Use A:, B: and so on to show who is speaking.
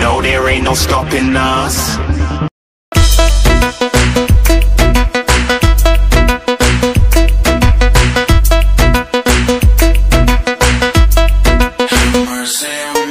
A: No, there ain't no stopping us. Mercy.